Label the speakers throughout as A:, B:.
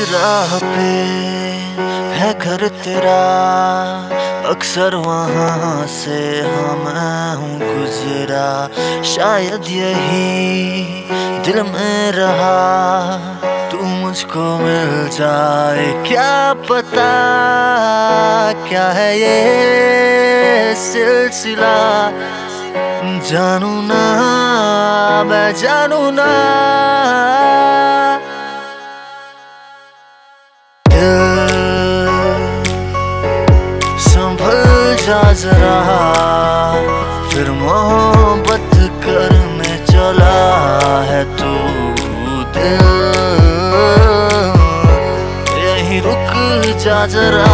A: राह पे है घर तेरा। अक्सर वहाँ से हम हूँ गुजरा। शायद यही दिल में रहा। तू मुझको मिल जाए, क्या पता? क्या है ये सिलसिला? जानू ना, मैं जानू ना। जा जरा फिर मोहब्बत करने चला है तू दिल। यही रुक जा जरा,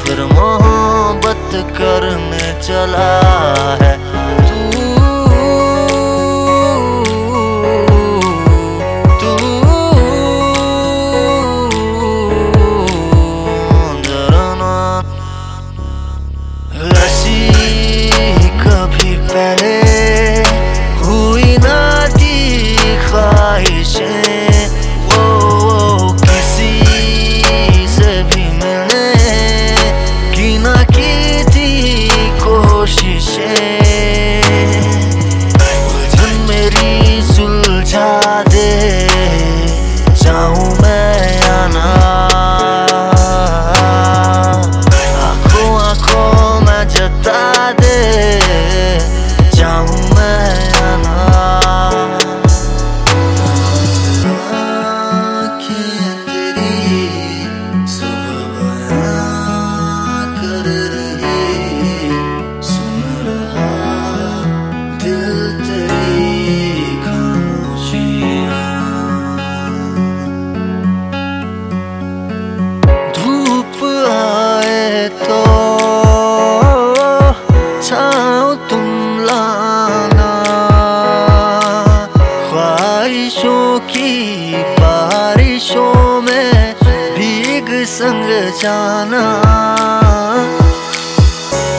A: फिर मोहब्बत करने चला है ख्वाहिशों की, बारिशों में भीग संग जाना।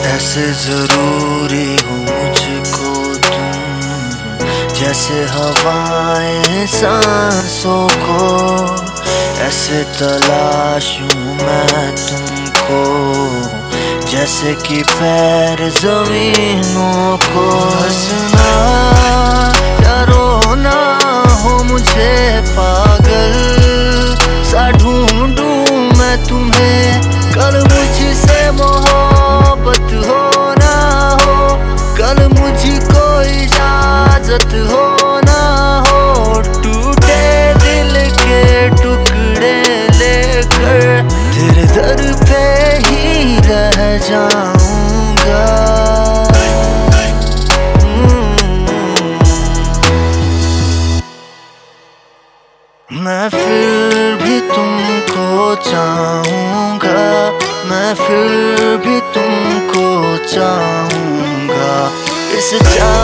A: ऐसे ज़रूरी हो मुझको तुम, जैसे हवाएँ सांसों को, ऐसे तलाशूं मैं तुमको, जैसे कि पैर जमीनों को। हंसना या रोना हो मुझे पागल? सा ढूंढूं मैं तुम्हें। कल मुझसे मोहब्बत हो ना हो। कल मुझको इजाज़त हो ना हो। टूटे फिर भी तुमको चाहूँगा। मैं फिर भी तुमको चाहूँगा। इस जाऊँ